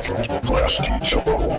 Blast, show.